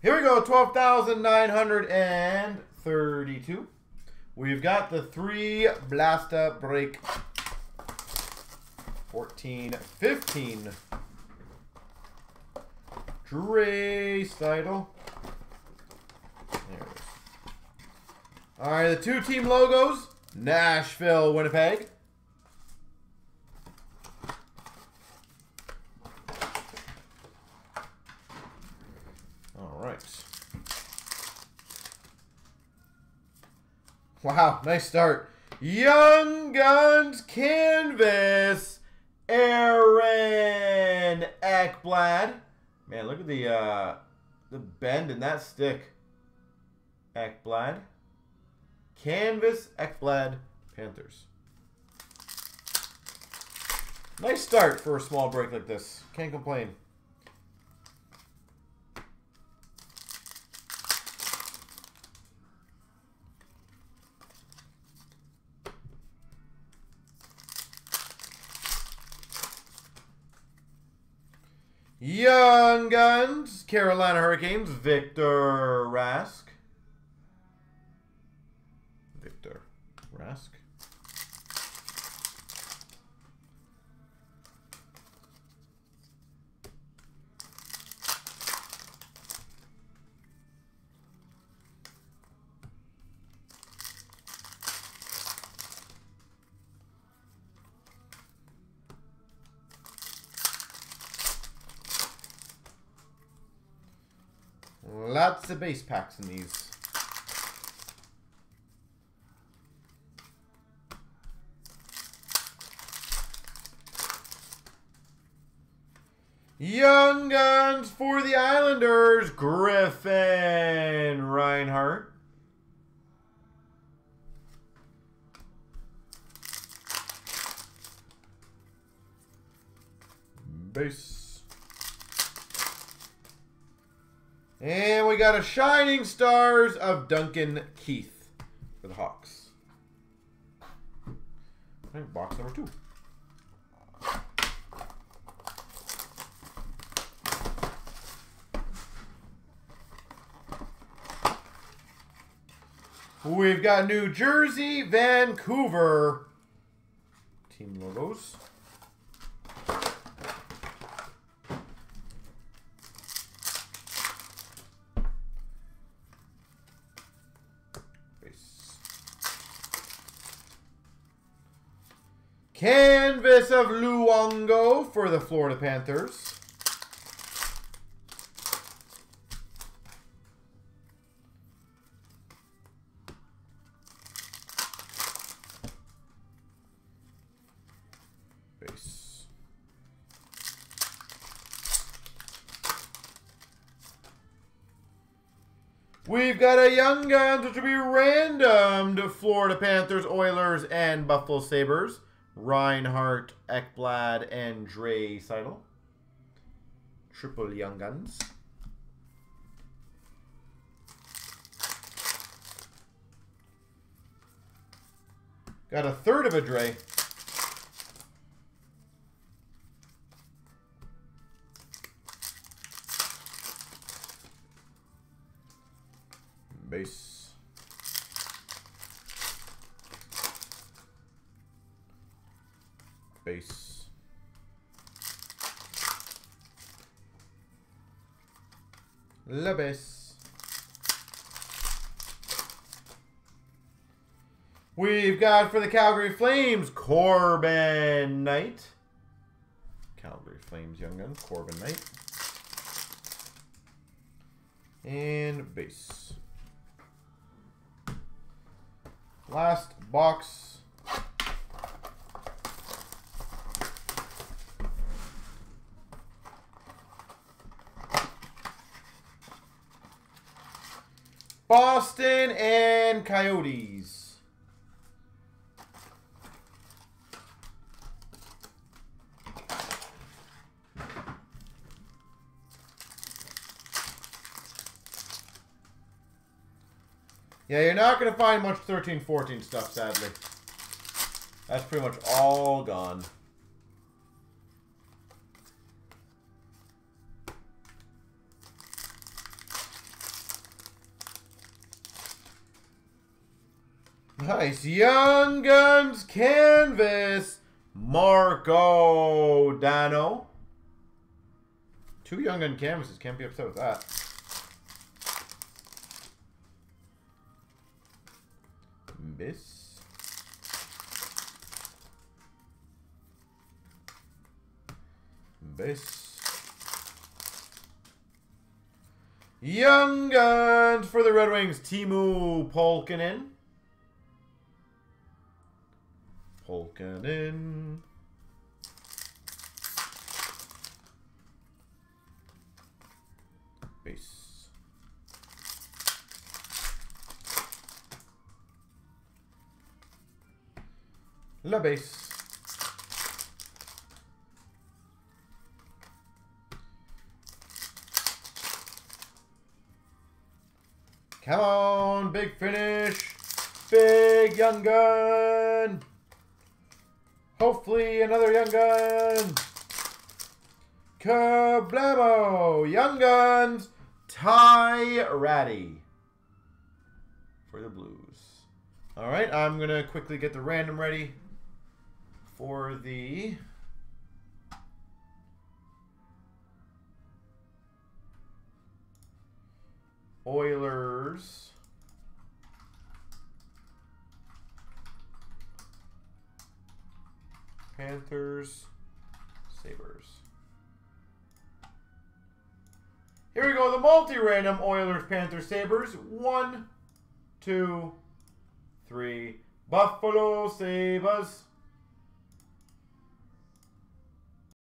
Here we go, 12,932. We've got the three Blaster break. 14, 15. Draisaitl. There it is. All right, the two team logos. Nashville, Winnipeg. All right. Wow, nice start. Young Guns Canvas, Aaron Ekblad. Man, look at the uh, the bend in that stick. Ekblad. Canvas, Ekblad, Panthers. Nice start for a small break like this. Can't complain. Young Guns, Carolina Hurricanes, Victor Rask. Victor Rask. Lots of base packs in these. Young Guns for the Islanders, Griffin Reinhart. Base. And we got a Shining Stars of Duncan Keith for the Hawks. Right, box number two. We've got New Jersey, Vancouver. Team logos. Canvas of Luongo for the Florida Panthers. We've got a Young Guns, which will be random to Florida Panthers, Oilers, and Buffalo Sabres. Reinhart, Ekblad, and Draisaitl. Triple Young Guns. Got a third of a Dre. Base. Base. Base. We've got for the Calgary Flames, Corbin Knight. Calgary Flames Young Gun, Corbin Knight. And base. Last box. Boston and Coyotes. Yeah, you're not going to find much 13-14 stuff, sadly. That's pretty much all gone. Nice. Young Guns Canvas. Marco Dano. Two Young Gun canvases. Can't be upset with that. Miss. Miss. Young Guns for the Red Wings. Teemu Pulkkinen. in. Base. La base. Come on, big finish. Big young gun. Hopefully another young gun. Kablamo! Young Guns, Ty Rattie for the Blues. All right, I'm going to quickly get the random ready for the Oilers. Panthers, Sabres. Here we go, the multi-random Oilers, Panthers, Sabres. One, two, three. Buffalo Sabres.